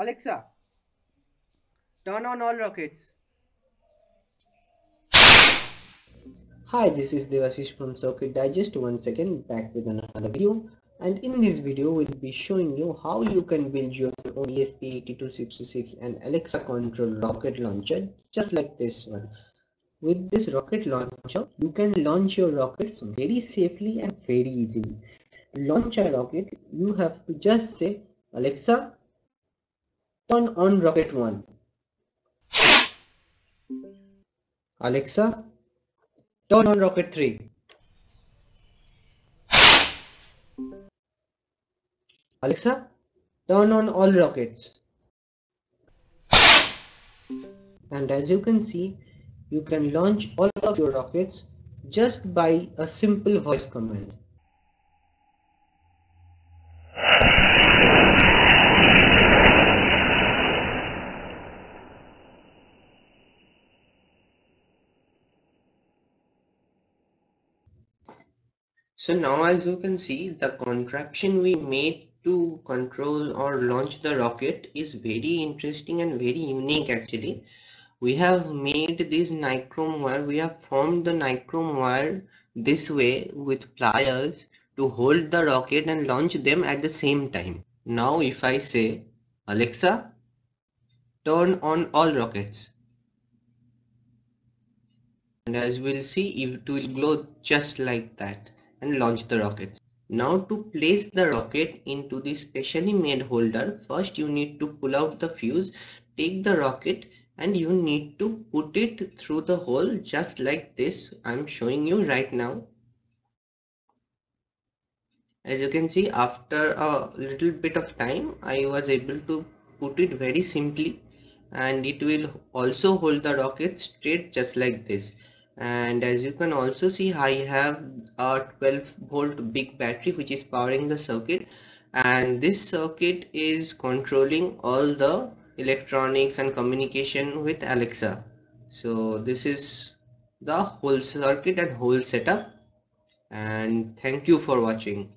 Alexa, turn on all rockets. Hi, this is Devasish from Circuit Digest. Once again, back with another video. And in this video, we'll be showing you how you can build your own ESP8266 and Alexa control rocket launcher, just like this one. With this rocket launcher, you can launch your rockets very safely and very easily. To launch a rocket, you have to just say, Alexa, turn on rocket 1. Alexa, turn on rocket 3. Alexa, turn on all rockets. And as you can see, you can launch all of your rockets just by a simple voice command. So now as you can see the contraption we made to control or launch the rocket is very interesting and very unique actually. We have made this nichrome wire, we have formed the nichrome wire this way with pliers to hold the rocket and launch them at the same time. Now if I say Alexa turn on all rockets and as we'll see it will glow just like that and launch the rockets. Now to place the rocket into the specially made holder, first you need to pull out the fuse, take the rocket and you need to put it through the hole just like this I'm showing you right now. As you can see after a little bit of time I was able to put it very simply and it will also hold the rocket straight just like this and as you can also see I have a 12 volt big battery which is powering the circuit. And this circuit is controlling all the electronics and communication with Alexa. So this is the whole circuit and whole setup. And thank you for watching